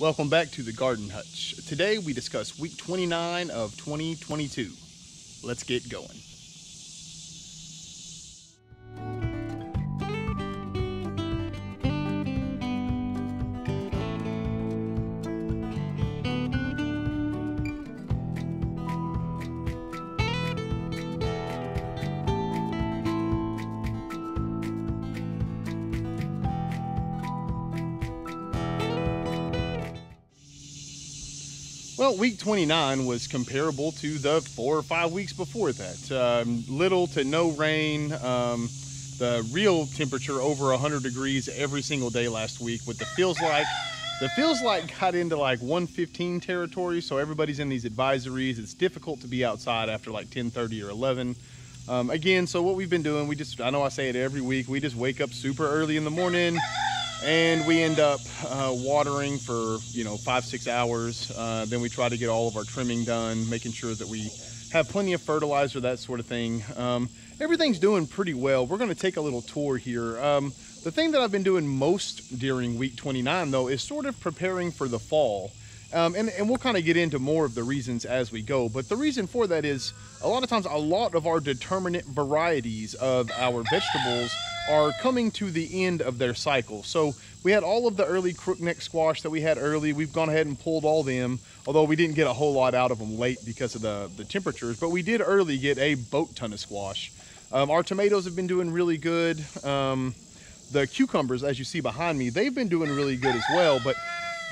Welcome back to the Garden Hutch. Today we discuss week 29 of 2022. Let's get going. Week 29 was comparable to the four or five weeks before that. Um, little to no rain. Um, the real temperature over 100 degrees every single day last week. What the feels like, the feels like got into like 115 territory. So everybody's in these advisories. It's difficult to be outside after like 10:30 or 11. Um, again, so what we've been doing, we just, I know I say it every week, we just wake up super early in the morning and we end up uh, watering for you know five six hours. Uh, then we try to get all of our trimming done making sure that we have plenty of fertilizer that sort of thing. Um, everything's doing pretty well. We're going to take a little tour here. Um, the thing that i've been doing most during week 29 though is sort of preparing for the fall um, and, and we'll kind of get into more of the reasons as we go but the reason for that is a lot of times a lot of our determinate varieties of our vegetables are coming to the end of their cycle. So we had all of the early crookneck squash that we had early. We've gone ahead and pulled all them, although we didn't get a whole lot out of them late because of the, the temperatures, but we did early get a boat ton of squash. Um, our tomatoes have been doing really good. Um, the cucumbers, as you see behind me, they've been doing really good as well, but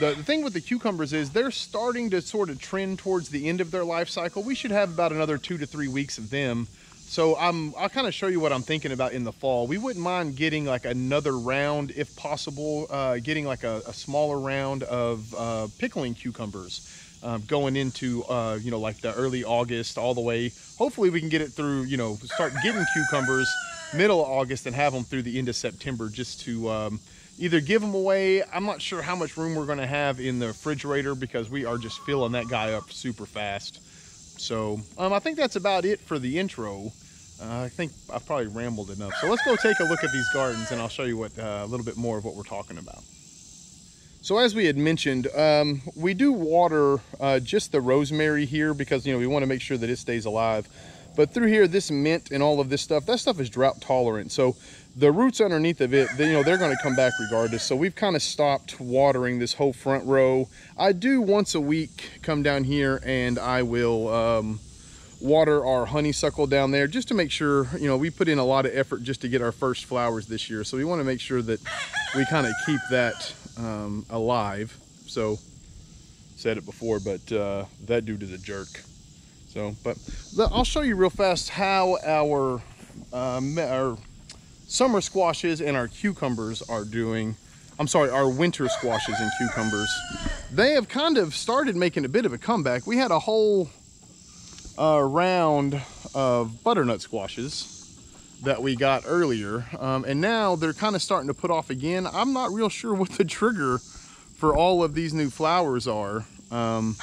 the, the thing with the cucumbers is they're starting to sort of trend towards the end of their life cycle. We should have about another two to three weeks of them so I'm, I'll kind of show you what I'm thinking about in the fall. We wouldn't mind getting like another round, if possible, uh, getting like a, a, smaller round of uh, pickling cucumbers uh, going into, uh, you know, like the early August all the way. Hopefully we can get it through, you know, start getting cucumbers middle of August and have them through the end of September just to um, either give them away. I'm not sure how much room we're going to have in the refrigerator because we are just filling that guy up super fast. So um, I think that's about it for the intro. Uh, I think I've probably rambled enough. So let's go take a look at these gardens and I'll show you what uh, a little bit more of what we're talking about. So as we had mentioned, um, we do water uh, just the rosemary here because, you know, we want to make sure that it stays alive. But through here, this mint and all of this stuff, that stuff is drought tolerant. So the roots underneath of it, they, you know, they're going to come back regardless. So we've kind of stopped watering this whole front row. I do once a week come down here and I will um, water our honeysuckle down there just to make sure, you know, we put in a lot of effort just to get our first flowers this year. So we want to make sure that we kind of keep that um, alive. So said it before, but uh, that dude is a jerk. So, but I'll show you real fast how our, uh, our summer squashes and our cucumbers are doing. I'm sorry, our winter squashes and cucumbers. They have kind of started making a bit of a comeback. We had a whole uh, round of butternut squashes that we got earlier. Um, and now they're kind of starting to put off again. I'm not real sure what the trigger for all of these new flowers are. Um,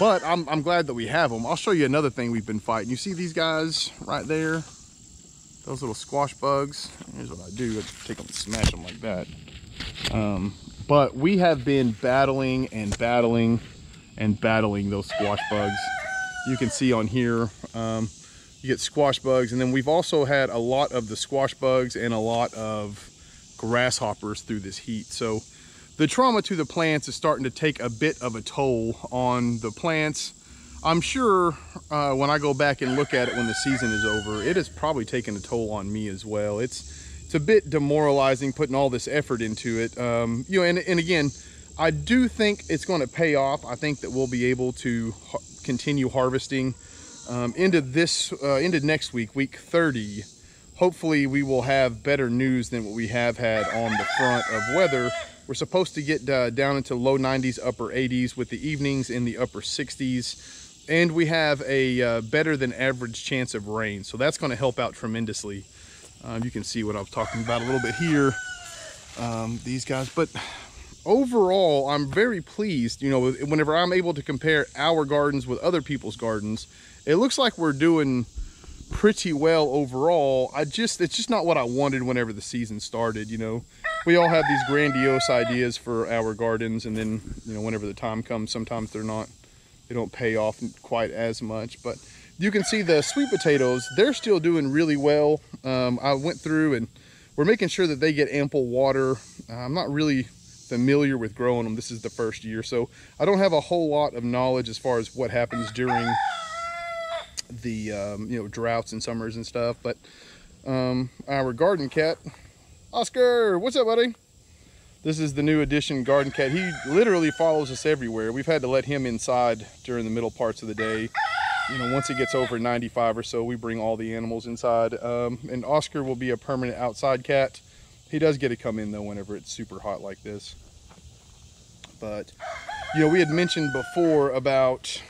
but I'm, I'm glad that we have them. I'll show you another thing we've been fighting. You see these guys right there? Those little squash bugs. Here's what I do, I take them and smash them like that. Um, but we have been battling and battling and battling those squash bugs. You can see on here, um, you get squash bugs. And then we've also had a lot of the squash bugs and a lot of grasshoppers through this heat. So the trauma to the plants is starting to take a bit of a toll on the plants I'm sure uh, when I go back and look at it when the season is over, it has probably taken a toll on me as well. It's it's a bit demoralizing putting all this effort into it. Um, you know, and, and again, I do think it's going to pay off. I think that we'll be able to continue harvesting um, into this, uh, into next week, week 30. Hopefully we will have better news than what we have had on the front of weather. We're supposed to get uh, down into low 90s, upper 80s with the evenings in the upper 60s and we have a uh, better than average chance of rain. So that's gonna help out tremendously. Um, you can see what I was talking about a little bit here, um, these guys. But overall, I'm very pleased, you know, whenever I'm able to compare our gardens with other people's gardens, it looks like we're doing pretty well overall. I just, it's just not what I wanted whenever the season started, you know. We all have these grandiose ideas for our gardens and then, you know, whenever the time comes, sometimes they're not, they don't pay off quite as much. But you can see the sweet potatoes, they're still doing really well. Um, I went through and we're making sure that they get ample water. Uh, I'm not really familiar with growing them. This is the first year, so I don't have a whole lot of knowledge as far as what happens during the um, you know droughts and summers and stuff. But um, our garden cat, Oscar, what's up, buddy? This is the new addition garden cat. He literally follows us everywhere. We've had to let him inside during the middle parts of the day. You know, once it gets over 95 or so, we bring all the animals inside. Um, and Oscar will be a permanent outside cat. He does get to come in though whenever it's super hot like this. But, you know, we had mentioned before about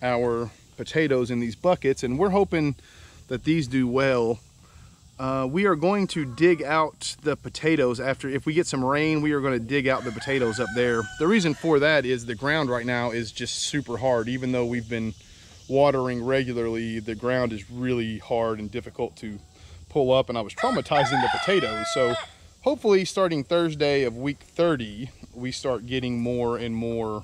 our potatoes in these buckets and we're hoping that these do well. Uh, we are going to dig out the potatoes after, if we get some rain, we are going to dig out the potatoes up there. The reason for that is the ground right now is just super hard. Even though we've been watering regularly, the ground is really hard and difficult to pull up and I was traumatizing the potatoes. So hopefully starting Thursday of week 30, we start getting more and more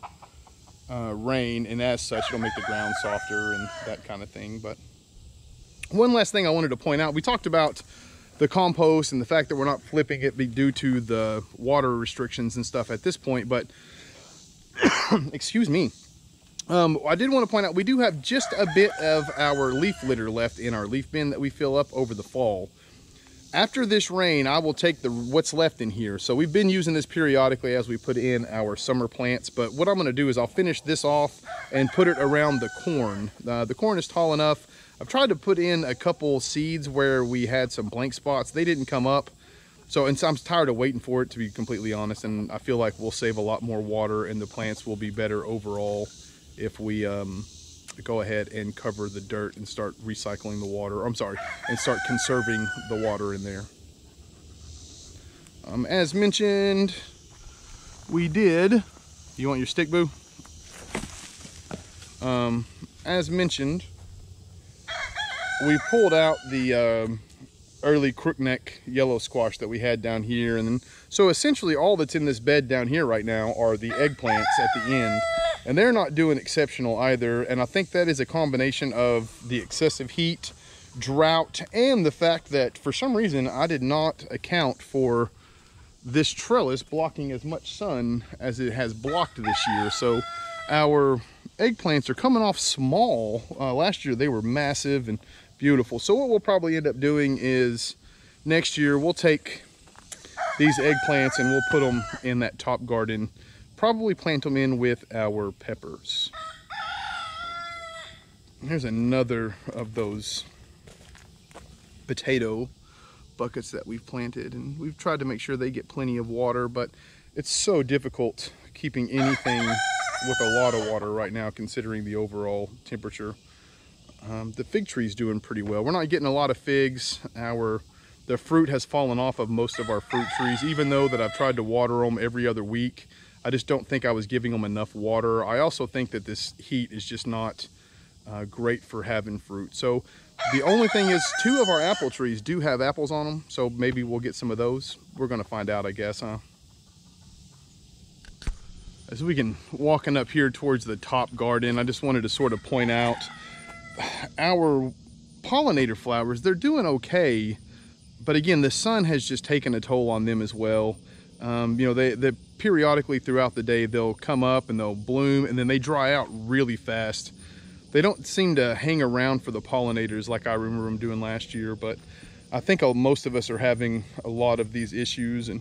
uh, rain and as such, it'll make the ground softer and that kind of thing. But one last thing I wanted to point out, we talked about the compost and the fact that we're not flipping it due to the water restrictions and stuff at this point, but excuse me, um, I did want to point out we do have just a bit of our leaf litter left in our leaf bin that we fill up over the fall. After this rain, I will take the what's left in here. So we've been using this periodically as we put in our summer plants, but what I'm going to do is I'll finish this off and put it around the corn. Uh, the corn is tall enough. I've tried to put in a couple seeds where we had some blank spots. They didn't come up. So, and so I'm tired of waiting for it to be completely honest. And I feel like we'll save a lot more water and the plants will be better overall if we um, go ahead and cover the dirt and start recycling the water. I'm sorry, and start conserving the water in there. Um, as mentioned, we did, you want your stick, boo? Um, as mentioned, we pulled out the um, early crookneck yellow squash that we had down here. And then, so essentially all that's in this bed down here right now are the eggplants at the end and they're not doing exceptional either. And I think that is a combination of the excessive heat, drought, and the fact that for some reason I did not account for this trellis blocking as much sun as it has blocked this year. So our eggplants are coming off small. Uh, last year they were massive and beautiful. So what we'll probably end up doing is next year we'll take these eggplants and we'll put them in that top garden probably plant them in with our peppers. Here's another of those potato buckets that we've planted and we've tried to make sure they get plenty of water but it's so difficult keeping anything with a lot of water right now considering the overall temperature. Um, the fig tree is doing pretty well. We're not getting a lot of figs. Our the fruit has fallen off of most of our fruit trees even though that I've tried to water them every other week I just don't think I was giving them enough water. I also think that this heat is just not uh, great for having fruit. So the only thing is two of our apple trees do have apples on them. So maybe we'll get some of those. We're gonna find out, I guess, huh? As we can walking up here towards the top garden, I just wanted to sort of point out our pollinator flowers, they're doing okay. But again, the sun has just taken a toll on them as well. Um, you know, they, they periodically throughout the day, they'll come up and they'll bloom and then they dry out really fast. They don't seem to hang around for the pollinators like I remember them doing last year, but I think most of us are having a lot of these issues. And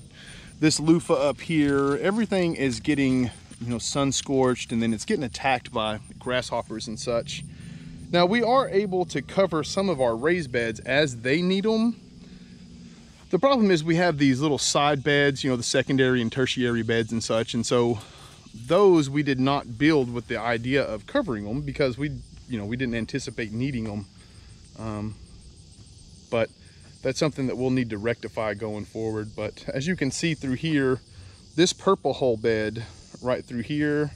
this loofah up here, everything is getting, you know, sun scorched and then it's getting attacked by grasshoppers and such. Now we are able to cover some of our raised beds as they need them the problem is we have these little side beds, you know, the secondary and tertiary beds and such. And so those we did not build with the idea of covering them because we, you know, we didn't anticipate needing them. Um, but that's something that we'll need to rectify going forward. But as you can see through here, this purple hull bed right through here,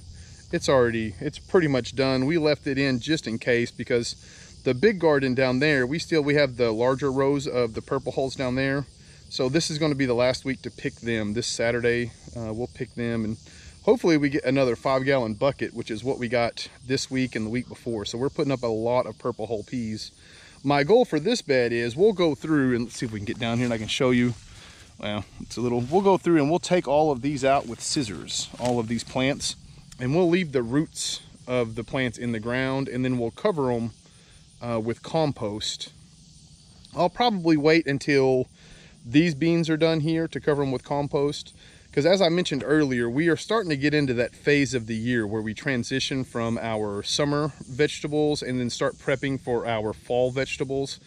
it's already, it's pretty much done. We left it in just in case because the big garden down there, we still, we have the larger rows of the purple hulls down there. So this is going to be the last week to pick them. This Saturday, uh, we'll pick them and hopefully we get another five gallon bucket, which is what we got this week and the week before. So we're putting up a lot of purple hull peas. My goal for this bed is we'll go through and let's see if we can get down here and I can show you. Well, it's a little, we'll go through and we'll take all of these out with scissors, all of these plants, and we'll leave the roots of the plants in the ground and then we'll cover them uh, with compost. I'll probably wait until these beans are done here to cover them with compost because as I mentioned earlier, we are starting to get into that phase of the year where we transition from our summer vegetables and then start prepping for our fall vegetables,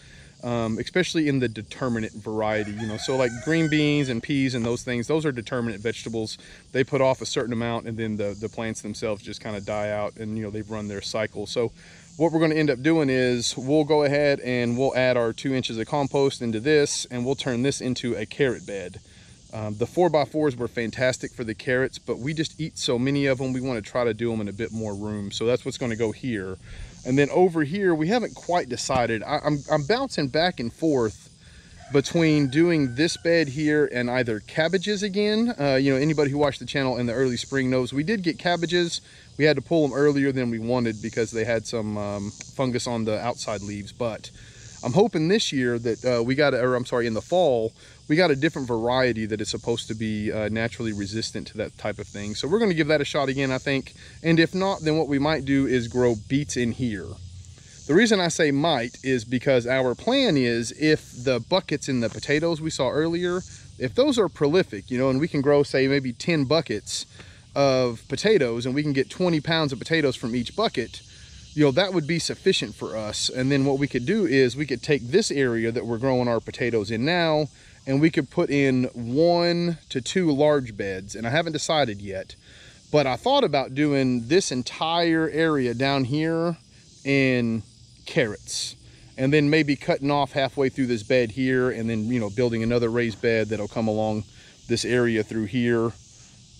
um, especially in the determinate variety, you know, so like green beans and peas and those things, those are determinate vegetables. They put off a certain amount and then the, the plants themselves just kind of die out and, you know, they've run their cycle. So what we're going to end up doing is we'll go ahead and we'll add our two inches of compost into this and we'll turn this into a carrot bed. Um, the 4x4s were fantastic for the carrots, but we just eat so many of them, we want to try to do them in a bit more room. So that's what's going to go here. And then over here, we haven't quite decided. I, I'm, I'm bouncing back and forth between doing this bed here and either cabbages again. Uh, you know, anybody who watched the channel in the early spring knows we did get cabbages. We had to pull them earlier than we wanted because they had some um, fungus on the outside leaves. But I'm hoping this year that uh, we got, or I'm sorry, in the fall, we got a different variety that is supposed to be uh, naturally resistant to that type of thing. So we're gonna give that a shot again, I think. And if not, then what we might do is grow beets in here. The reason I say might is because our plan is if the buckets in the potatoes we saw earlier, if those are prolific, you know, and we can grow say maybe 10 buckets of potatoes and we can get 20 pounds of potatoes from each bucket, you know, that would be sufficient for us. And then what we could do is we could take this area that we're growing our potatoes in now and we could put in one to two large beds and I haven't decided yet but I thought about doing this entire area down here in carrots and then maybe cutting off halfway through this bed here and then you know building another raised bed that'll come along this area through here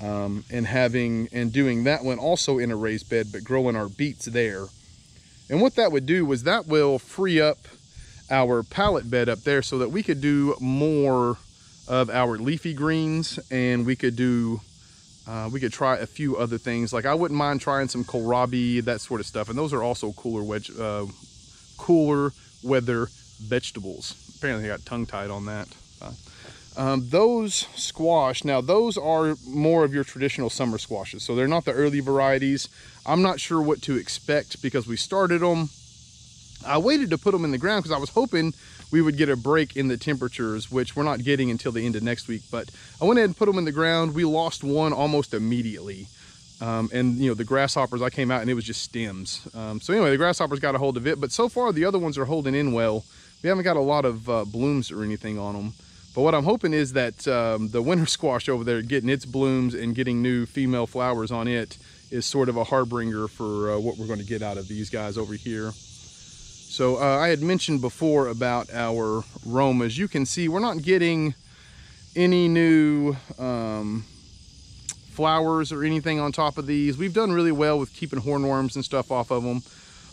um, and having and doing that one also in a raised bed but growing our beets there and what that would do was that will free up our pallet bed up there so that we could do more of our leafy greens and we could do uh, we could try a few other things. Like I wouldn't mind trying some kohlrabi that sort of stuff. And those are also cooler wedge uh, cooler weather vegetables. Apparently I got tongue tied on that. Um, those squash now those are more of your traditional summer squashes. So they're not the early varieties I'm not sure what to expect because we started them I waited to put them in the ground because I was hoping we would get a break in the temperatures, which we're not getting until the end of next week. But I went ahead and put them in the ground. We lost one almost immediately. Um, and you know, the grasshoppers, I came out and it was just stems. Um, so anyway, the grasshoppers got a hold of it, but so far the other ones are holding in well. We haven't got a lot of uh, blooms or anything on them. But what I'm hoping is that um, the winter squash over there getting its blooms and getting new female flowers on it is sort of a harbinger for uh, what we're going to get out of these guys over here. So uh, I had mentioned before about our Romas. You can see we're not getting any new um, flowers or anything on top of these. We've done really well with keeping hornworms and stuff off of them.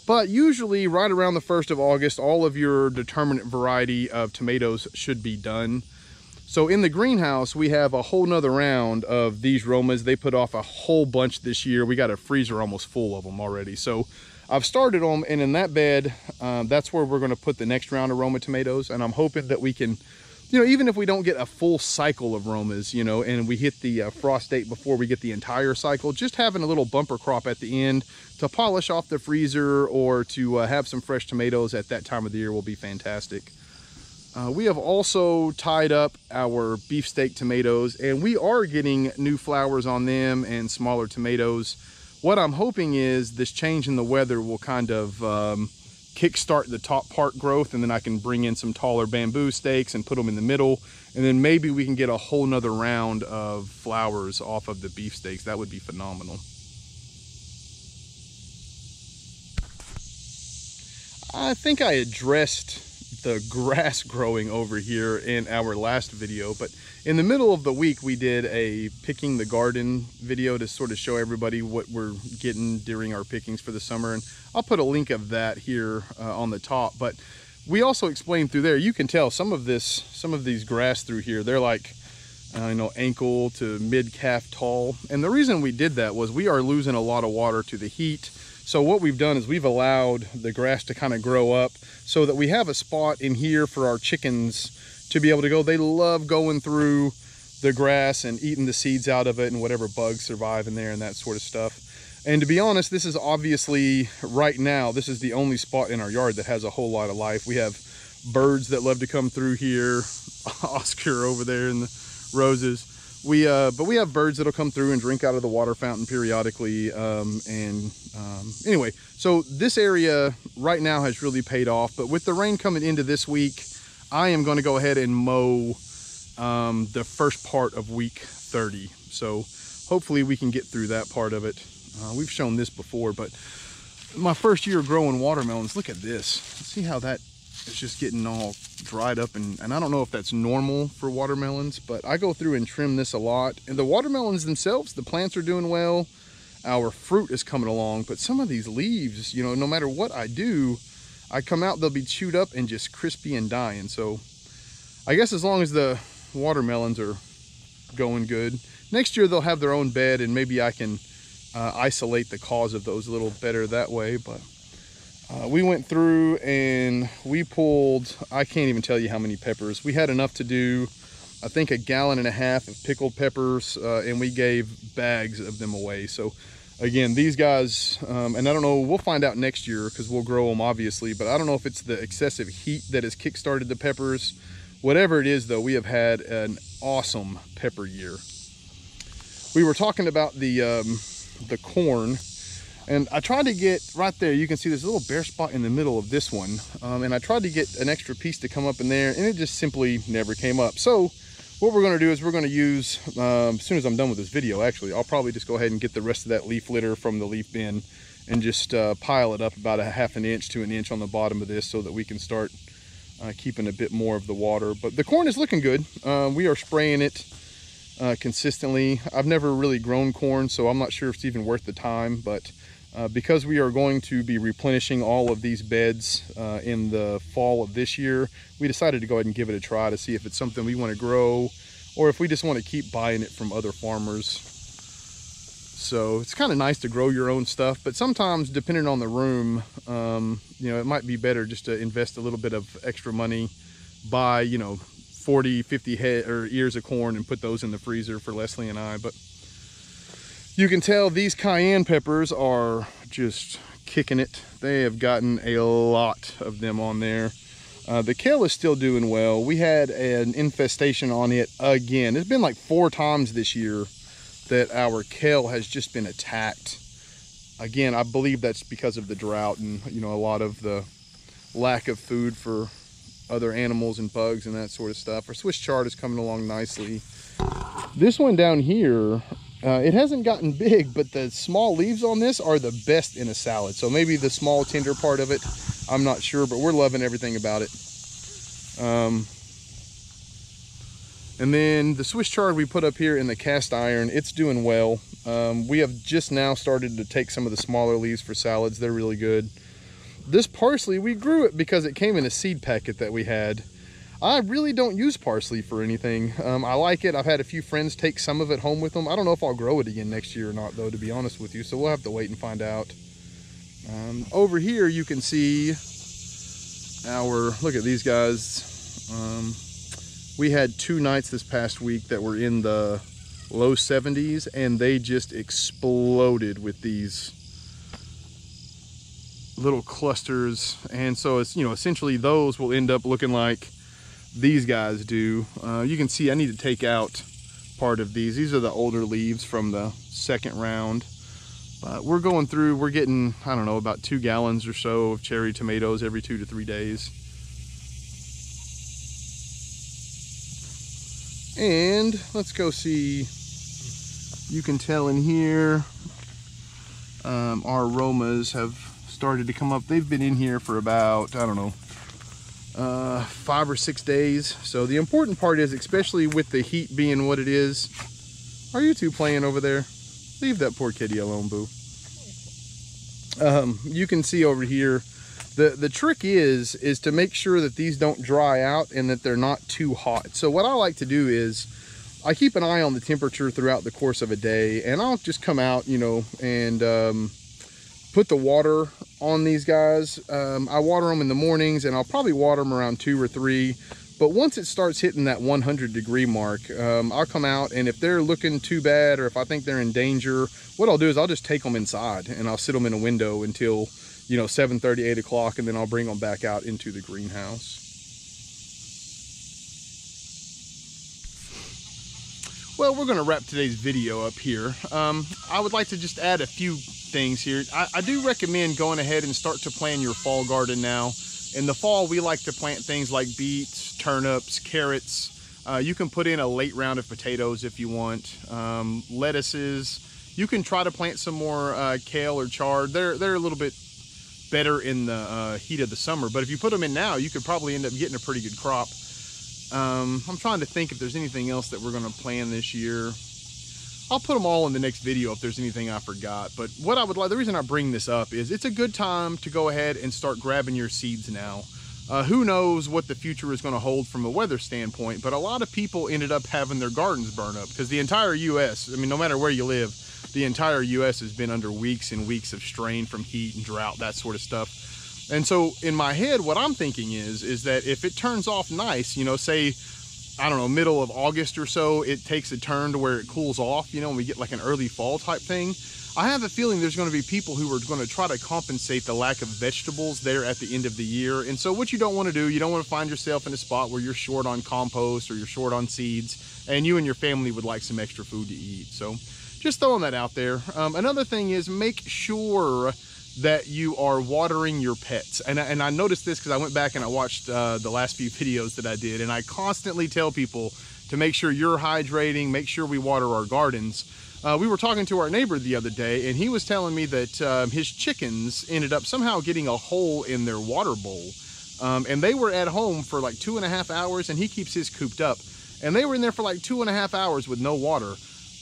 But usually right around the 1st of August, all of your determinate variety of tomatoes should be done. So in the greenhouse, we have a whole nother round of these Romas. They put off a whole bunch this year. We got a freezer almost full of them already. So I've started them and in that bed, um, that's where we're gonna put the next round of Roma tomatoes. And I'm hoping that we can, you know, even if we don't get a full cycle of Romas, you know, and we hit the uh, frost date before we get the entire cycle, just having a little bumper crop at the end to polish off the freezer or to uh, have some fresh tomatoes at that time of the year will be fantastic. Uh, we have also tied up our beefsteak tomatoes and we are getting new flowers on them and smaller tomatoes what I'm hoping is this change in the weather will kind of um, kickstart the top part growth and then I can bring in some taller bamboo stakes and put them in the middle and then maybe we can get a whole nother round of flowers off of the beefsteaks. That would be phenomenal. I think I addressed the grass growing over here in our last video, but in the middle of the week, we did a picking the garden video to sort of show everybody what we're getting during our pickings for the summer. And I'll put a link of that here uh, on the top, but we also explained through there, you can tell some of this, some of these grass through here, they're like, uh, you know, ankle to mid calf tall. And the reason we did that was we are losing a lot of water to the heat. So what we've done is we've allowed the grass to kind of grow up so that we have a spot in here for our chickens to be able to go. They love going through the grass and eating the seeds out of it and whatever bugs survive in there and that sort of stuff. And to be honest, this is obviously, right now, this is the only spot in our yard that has a whole lot of life. We have birds that love to come through here. Oscar over there in the roses. We, uh, but we have birds that'll come through and drink out of the water fountain periodically. Um, and um, anyway, so this area right now has really paid off. But with the rain coming into this week, I am going to go ahead and mow um, the first part of week 30. So hopefully we can get through that part of it. Uh, we've shown this before, but my first year growing watermelons, look at this. See how that is just getting all dried up and, and I don't know if that's normal for watermelons, but I go through and trim this a lot. And the watermelons themselves, the plants are doing well. Our fruit is coming along, but some of these leaves, you know, no matter what I do, I come out, they'll be chewed up and just crispy and dying. So I guess as long as the watermelons are going good, next year they'll have their own bed and maybe I can uh, isolate the cause of those a little better that way. But uh, we went through and we pulled, I can't even tell you how many peppers. We had enough to do, I think a gallon and a half of pickled peppers uh, and we gave bags of them away. So again, these guys, um, and I don't know, we'll find out next year because we'll grow them obviously, but I don't know if it's the excessive heat that has kickstarted the peppers. Whatever it is though, we have had an awesome pepper year. We were talking about the, um, the corn and I tried to get right there, you can see a little bare spot in the middle of this one. Um, and I tried to get an extra piece to come up in there and it just simply never came up. So what we're gonna do is we're gonna use, um, as soon as I'm done with this video, actually, I'll probably just go ahead and get the rest of that leaf litter from the leaf bin and just uh, pile it up about a half an inch to an inch on the bottom of this so that we can start uh, keeping a bit more of the water. But the corn is looking good. Uh, we are spraying it uh, consistently. I've never really grown corn, so I'm not sure if it's even worth the time, but uh, because we are going to be replenishing all of these beds uh, in the fall of this year, we decided to go ahead and give it a try to see if it's something we want to grow or if we just want to keep buying it from other farmers. So it's kind of nice to grow your own stuff, but sometimes depending on the room, um, you know, it might be better just to invest a little bit of extra money, buy, you know, 40, 50 head or ears of corn and put those in the freezer for Leslie and I. But you can tell these cayenne peppers are just kicking it. They have gotten a lot of them on there. Uh, the kale is still doing well. We had an infestation on it again. It's been like four times this year that our kale has just been attacked. Again, I believe that's because of the drought and, you know, a lot of the lack of food for other animals and bugs and that sort of stuff. Our Swiss chard is coming along nicely. This one down here uh, it hasn't gotten big, but the small leaves on this are the best in a salad. So maybe the small tender part of it, I'm not sure, but we're loving everything about it. Um, and then the Swiss chard we put up here in the cast iron, it's doing well. Um, we have just now started to take some of the smaller leaves for salads. They're really good. This parsley, we grew it because it came in a seed packet that we had. I really don't use parsley for anything. Um, I like it. I've had a few friends take some of it home with them. I don't know if I'll grow it again next year or not, though, to be honest with you. So we'll have to wait and find out. Um, over here, you can see our, look at these guys. Um, we had two nights this past week that were in the low 70s, and they just exploded with these little clusters. And so it's, you know, essentially those will end up looking like these guys do. Uh, you can see I need to take out part of these. These are the older leaves from the second round. But we're going through, we're getting, I don't know, about two gallons or so of cherry tomatoes every two to three days. And let's go see, you can tell in here, um, our Romas have started to come up. They've been in here for about, I don't know, uh, five or six days. So the important part is, especially with the heat being what it is, are you two playing over there? Leave that poor kitty alone, boo. Um, you can see over here, the, the trick is, is to make sure that these don't dry out and that they're not too hot. So what I like to do is, I keep an eye on the temperature throughout the course of a day and I'll just come out, you know, and um, put the water on these guys. Um, I water them in the mornings and I'll probably water them around two or three. But once it starts hitting that 100 degree mark, um, I'll come out and if they're looking too bad or if I think they're in danger, what I'll do is I'll just take them inside and I'll sit them in a window until, you know, 7.30, 8 o'clock and then I'll bring them back out into the greenhouse. Well, we're going to wrap today's video up here. Um, I would like to just add a few things here. I, I, do recommend going ahead and start to plan your fall garden now. In the fall, we like to plant things like beets, turnips, carrots. Uh, you can put in a late round of potatoes if you want. Um, lettuces. You can try to plant some more uh, kale or chard. They're, they're a little bit better in the uh, heat of the summer. But if you put them in now, you could probably end up getting a pretty good crop. Um, I'm trying to think if there's anything else that we're going to plan this year. I'll put them all in the next video if there's anything I forgot. But what I would like, the reason I bring this up is it's a good time to go ahead and start grabbing your seeds now. Uh, who knows what the future is going to hold from a weather standpoint, but a lot of people ended up having their gardens burn up because the entire U.S., I mean, no matter where you live, the entire U.S. has been under weeks and weeks of strain from heat and drought, that sort of stuff. And so in my head, what I'm thinking is, is that if it turns off nice, you know, say, I don't know, middle of August or so, it takes a turn to where it cools off, you know, and we get like an early fall type thing. I have a feeling there's going to be people who are going to try to compensate the lack of vegetables there at the end of the year. And so what you don't want to do, you don't want to find yourself in a spot where you're short on compost or you're short on seeds and you and your family would like some extra food to eat. So just throwing that out there. Um, another thing is make sure that you are watering your pets. And, and I noticed this because I went back and I watched uh, the last few videos that I did and I constantly tell people to make sure you're hydrating, make sure we water our gardens. Uh, we were talking to our neighbor the other day and he was telling me that um, his chickens ended up somehow getting a hole in their water bowl. Um, and they were at home for like two and a half hours and he keeps his cooped up. And they were in there for like two and a half hours with no water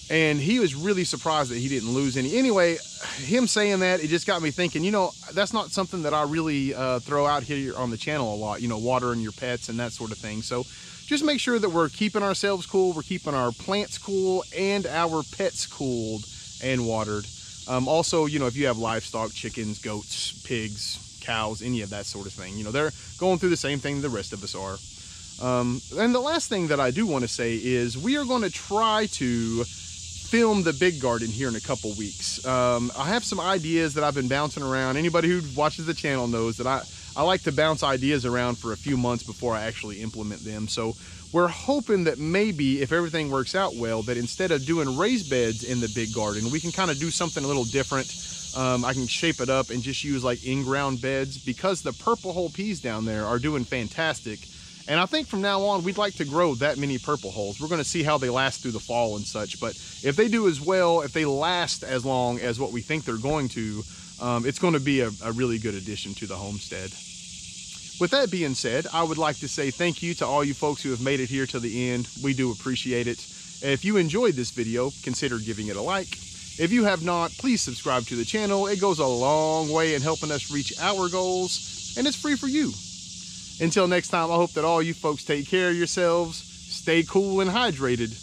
and he was really surprised that he didn't lose any. Anyway, him saying that, it just got me thinking, you know, that's not something that I really uh, throw out here on the channel a lot, you know, watering your pets and that sort of thing. So just make sure that we're keeping ourselves cool, we're keeping our plants cool and our pets cooled and watered. Um, also, you know, if you have livestock, chickens, goats, pigs, cows, any of that sort of thing, you know, they're going through the same thing the rest of us are. Um, and the last thing that I do want to say is we are going to try to film the big garden here in a couple weeks. Um, I have some ideas that I've been bouncing around. Anybody who watches the channel knows that I, I like to bounce ideas around for a few months before I actually implement them. So we're hoping that maybe if everything works out well, that instead of doing raised beds in the big garden, we can kind of do something a little different. Um, I can shape it up and just use like in-ground beds because the purple hull peas down there are doing fantastic. And I think from now on, we'd like to grow that many purple hulls. We're gonna see how they last through the fall and such. But if they do as well, if they last as long as what we think they're going to, um, it's gonna be a, a really good addition to the homestead. With that being said, I would like to say thank you to all you folks who have made it here to the end. We do appreciate it. If you enjoyed this video, consider giving it a like. If you have not, please subscribe to the channel. It goes a long way in helping us reach our goals, and it's free for you. Until next time, I hope that all you folks take care of yourselves, stay cool and hydrated,